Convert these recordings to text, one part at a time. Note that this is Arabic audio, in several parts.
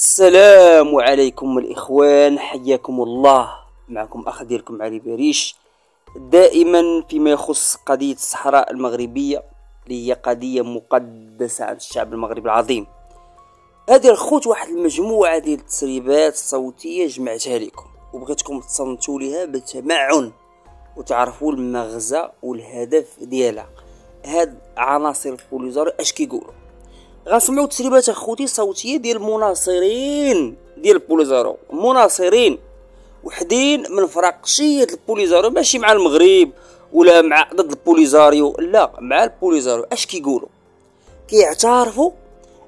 السلام عليكم الإخوان حياكم الله. معكم أخ ديالكم علي باريش. دائما فيما يخص قضية الصحراء المغربية اللي هي قضية مقدسة عند الشعب المغربي العظيم. هذه الخوت واحد المجموعة ديال التسريبات الصوتية جمعتها لكم وبغيتكم تصنتوا لها بتمعن وتعرفوا المغزى والهدف ديالها. هاد عناصر البوليزار اش كيقولوا؟ غنسمعوا تسريبات اخوتي صوتيه ديال المناصرين ديال البوليزارو مناصرين وحدين من فراقشيه البوليزارو ماشي مع المغرب ولا مع ضد البوليزاريو لا مع البوليزاريو اش كيقولوا كيعترفوا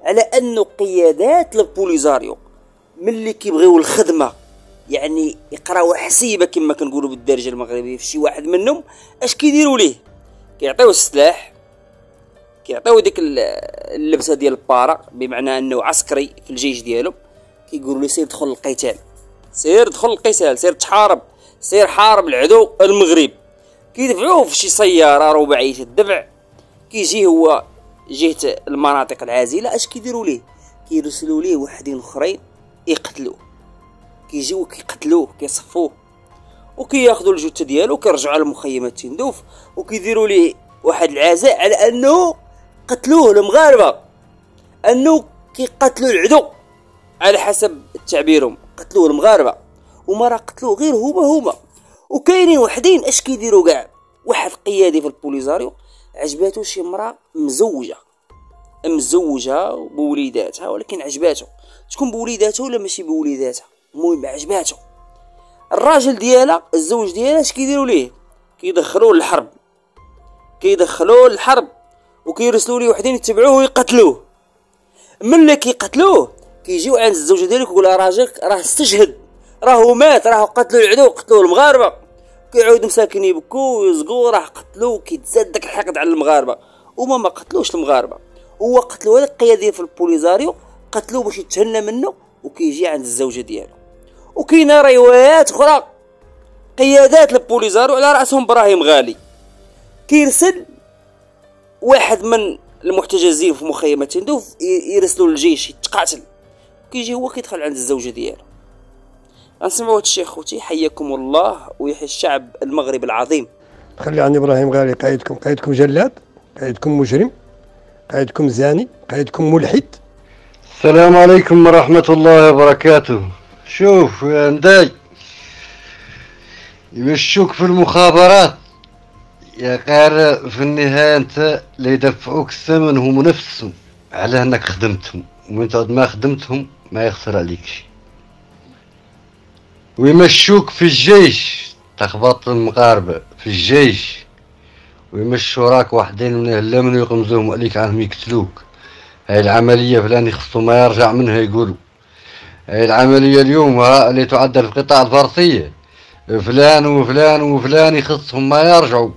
على انه قيادات البوليزاريو ملي كيبغيو الخدمه يعني يقراو حسيبه كما كنقولوا بالدارجه المغربيه في شي واحد منهم اش كيديروا ليه كيعطيوه السلاح كيعطيو ديك اللبسة ديال البارا بمعنى إنه عسكري في الجيش ديالو كيقولوا له سير دخل القتال. سير دخل القتال سير تحارب سير حارب العدو المغرب. كيدفعوه في شي سيارة رباعية الدفع. كيجي هو جهة المناطق العازلة أش كيديروا ليه؟ كيرسلوا ليه وحدين أخرين يقتلوه. كيجيو كيقتلوه كيصفوه. وكياخذوا الجثة ديالو كيرجعوا على مخيمات تندوف. وكيديروا ليه واحد العزاء على أنه قتلوه المغاربة. انه كيقتلوا العدو على حسب تعبيرهم. قتلوه المغاربة. وما راه قتلوه غير هما هما. وكاينين وحدين اش كيديروا كاع؟ واحد قيادي في البوليزاريو. عجباتو شي مراه مزوجة. مزوجة بوليداتها ولكن عجباتو. تكون بوليداتها ولا ماشي بوليداتها؟ المهم عجباتو. الراجل ديالها الزوج ديالها اش كيديروا ليه؟ كيدخلوه للحرب. كيدخلوه للحرب. وكيرسلوا ليه وحدين يتبعوه ويقتلوه ملي كيقتلوه كيجيو عند الزوجة ديالك يقول راجلك راه استشهد راهو مات راهو قتلوا العدو قتلوا المغاربة. كيعاودوا مساكن يبكوا ويزقوا راه قتلوه كيتزاد داك الحقد على المغاربة. وما ما قتلوش المغاربة. هو قتلوا هذاك القيادي في البوليزاريو قتلوه باش يتهنى منه وكيجي عند الزوجة ديالو. وكاينة روايات أخرى. قيادات البوليزاريو على رأسهم إبراهيم غالي. كيرسل واحد من المحتجزين في مخيمة تندوف يرسلوا للجيش يتقاتل. كيجي هو كيدخل عند الزوجة ديالو. غنسمعوا هاد الشيخ خوتي حياكم الله ويحيي الشعب المغربي العظيم. خلي عن إبراهيم غالي قايدكم. قايدكم جلاد قايدكم مجرم قايدكم زاني قايدكم ملحد. السلام عليكم ورحمة الله وبركاته. شوف يا نداي يمشوك في المخابرات. يا قارئ في النهاية أنت اللي يدفعوك الثمن هم نفسهم. على أنك خدمتهم. وانت ما خدمتهم ما يخسر عليك شي ويمشوك في الجيش. تخبط المقاربة في الجيش. ويمشوا راك وحدين من الهلمن ويقمزوهم عليك عنهم يقتلوك. هاي العملية فلان خصو ما يرجع منها يقولوا. هاي العملية اليوم اللي تعدل في قطاع الفرسية. فلان وفلان وفلان يخصهم ما يرجعوا.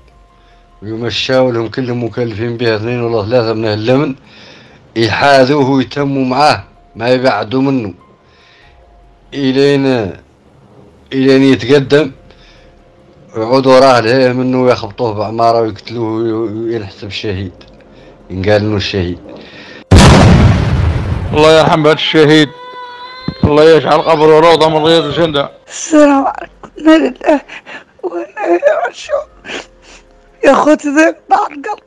ويمشاو لهم كلهم مكلفين بها اثنين ولا ثلاثة من اللمن يحاذوه ويتموا معاه ما يبعدوا منه. إلين إلين يتقدم يعودوا راه لهيه منه ويخبطوه بعمارة ويقتلوه وينحسب شهيد. ينقال انه الشهيد. الله يرحم هذا الشهيد. الله يجعل قبره روضة من رياض الجنة السلام عليكم. لله وأنا راجعون. يا خوتي ذاك ضاع القلب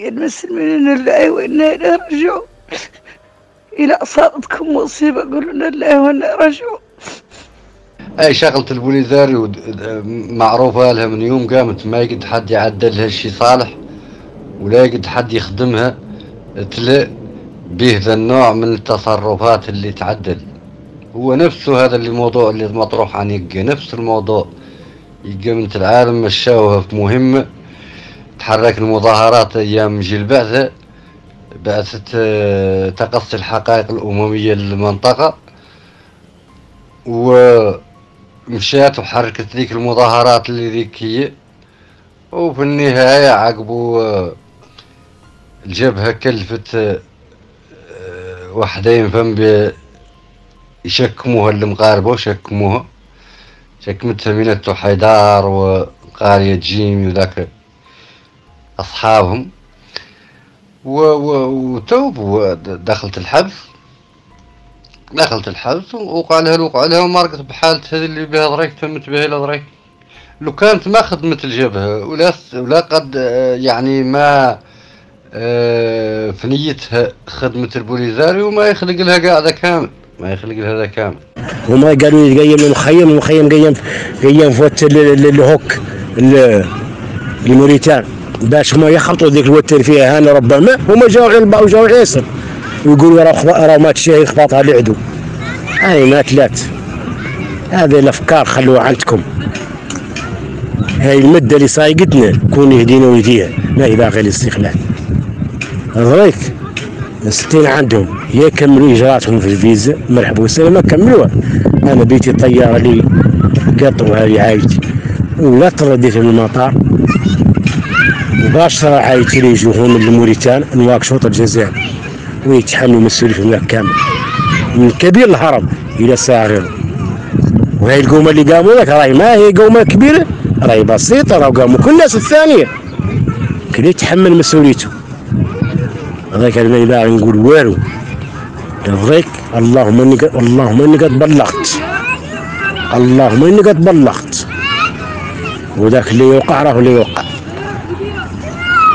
يا المسلمين لله وأنا إليه راجعون. إذا أصابتكم مصيبة قولوا لله وأنا راجعون. أي شغلة البوليزاري معروفة لها من يوم قامت ما يقد حد يعدلها الشي صالح ولا يقد حد يخدمها تلا به ذا النوع من التصرفات اللي تعدل. هو نفسه هذا اللي موضوع اللي مطروح عن يقى نفس الموضوع. من العالم مشاوها في مهمة تحرك المظاهرات أيام جيل بعثة بعثة آه، تقصي الحقائق الأممية للمنطقة. ومشات وحركت ذيك المظاهرات اللي ذيك وفي النهاية عقبوا آه، الجبهة كلفت آه، وحدين فم يشكموها المغاربة وشكموها. شكمتها مينتو حيدار وقارية جيمي وذاك أصحابهم. و... و... وتوب ودخلت الحبس. دخلت الحبس ووقع لها الوقع لها ومرقت بحالة هذه اللي بها ضريك تمت بها ضريك. لو كانت ما خدمت الجبهة ولا ولا قد يعني ما آه، في نيتها خدمة البوليزاري وما يخلق لها قاعدة كامل ما يخلق هذا كامل. هما قالوا لي قيم المخيم المخيم قيم قيم فوت ال- ال- الهوك ال- الموريتان. باش هما يخلطوا ذيك الوتر فيها هنا ربما هما جاوا على البا وجاوا على اليسر ويقولوا راه راه مات شيء خبطها العدو. هاي ما تلات هذه الأفكار خلوها عندكم. هاي المدة اللي صايقتنا كون يهدينا ويديها ما هي باغي الاستقلال. ضريك الستين عندهم. يكملوا إجراءاتهم في الفيزا مرحبا وسهلا. كملوها أنا بيتي الطياره لي قطعوها لي عايتي ولا ترديت من المطار. مباشرة عايتي لي يجوهم من الموريتان نواكشوط الجزائر ويتحملوا مسؤولية في الملك كامل. من كبير الهرم إلى صغير. وهي القومة اللي قاموا لك راهي ما هي قومة كبيرة راهي بسيطة راهو قاموا كل الناس الثانية. كل يتحمل مسؤوليته. هذاك ما باغي نقول والو. هذاك اللهم اني قد اللهم اني قد بلغت اللهم اني قد بلغت وذاك اللي يوقع راه اللي يوقع.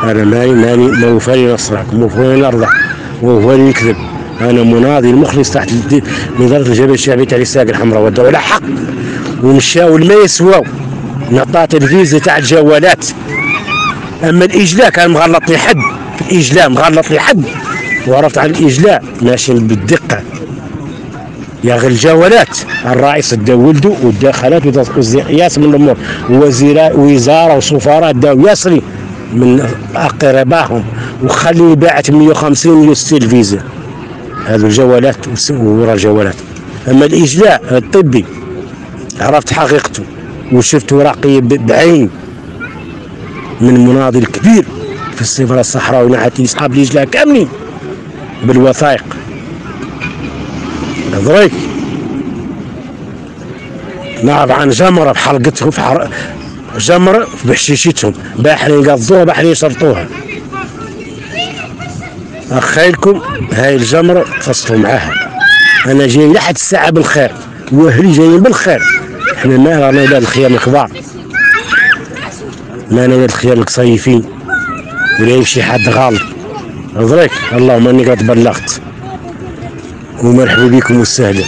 أنا ماني ماني ما وفاني نصرك مو وفاني نرضى وفاني نكذب أنا مناضل مخلص تحت نظاره الجبهه الشعبيه تاع الساق الحمراء ودعوا على حق. ومشاو ما يسواو. نعطات الفيزا تاع الجوالات. أما الإجلاء كان مغلط لي حد الإجلاء مغلط لي عن الإجلاء ماشي بالدقة. يا غير الجولات الرئيس دا ولده والداخلات ياس من الأمور وزيراء وزارة وسفراء داو ياسري من اقربائهم وخلي باعت 150 160 فيزا هذو الجوالات وس- ورا الجوالات. أما الإجلاء الطبي عرفت حقيقته وشفت ورقي ب- بعيني. من مناضل كبير في الصفر الصحراوي ناحية اصحاب الإجلاء كاملين. بالوثائق. دريك نعرف عن جمرة بحلقتهم في حر... جمرة بحشيشتهم باحنا يقضوها باحنا يشرطوها. أخيلكم هاي الجمرة فصلوا معاها. أنا جاي لحد الساعة بالخير وأهلي جايين بالخير. إحنا ما رانا ولاد الخيام الكبار. ما أنا ولاد الخيام القصيفين. ولا يمشي حد غلط. دريك اللهم إني قد بلغت ومرحبا بكم وسهلا